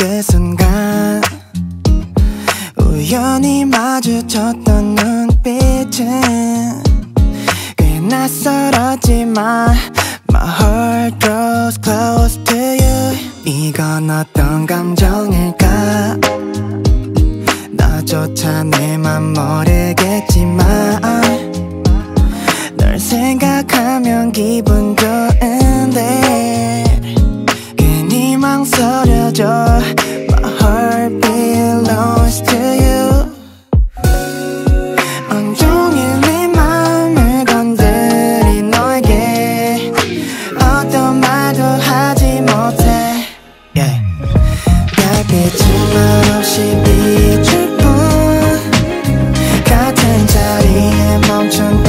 그 순간 우연히 마주쳤던 눈빛은 꽤 낯설었지만 My heart grows close to you. 이건 어떤 감정일까? 나조차 내맘 모르겠지만 널 생각하면 기분 좋은데 망설여져 My heart belongs to you. 온종일 내 맘을 건드린 너에게. 어떤 말도 하지 못해. Yeah. 별빛은 없이 비출 뿐. 같은 자리에 멈춘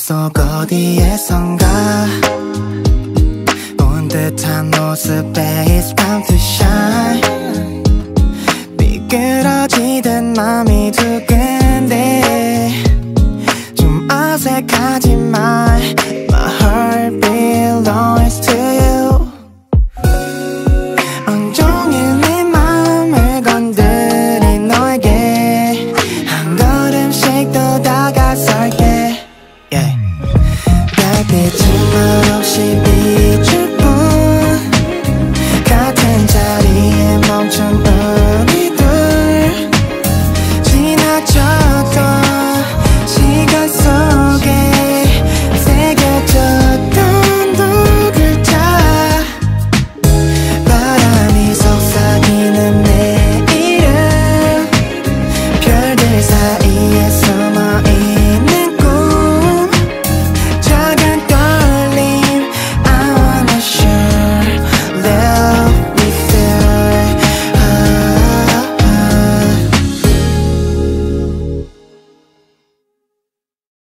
속 어디에선가. 본 듯한 모습에 It's time to shine. 미끄러지던 맘이 두근데 좀 어색하지만 My heart yeah. 별빛은 없이 빛